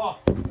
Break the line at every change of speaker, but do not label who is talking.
off.